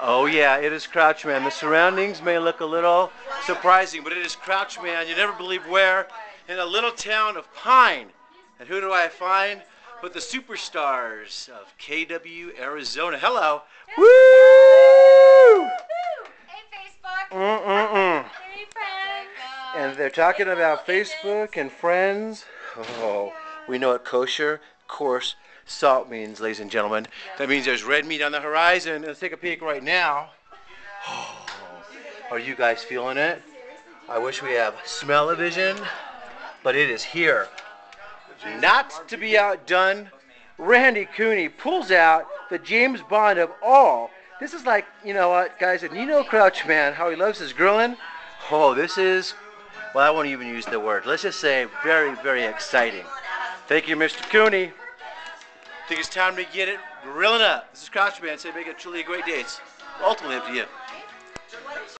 Oh yeah, it is Crouchman. The surroundings may look a little surprising, but it is Crouchman. You never believe where. In a little town of Pine. And who do I find? But the superstars of KW Arizona. Hello. Woo! Hey, Facebook. Mm-mm-mm. And they're talking about Facebook and friends. Oh, we know what kosher, coarse, salt means, ladies and gentlemen. That means there's red meat on the horizon. Let's take a peek right now. Oh, are you guys feeling it? I wish we have smell-o-vision, but it is here. Not to be outdone, Randy Cooney pulls out the James Bond of all. This is like, you know what, guys, and you know Crouch Man, how he loves his grilling. Oh, this is, well, I won't even use the word. Let's just say very, very exciting. Thank you, Mr. Cooney. Think it's time to get it grilling up. This is Crouch Man. Say make it truly a great day. It's ultimately up to you.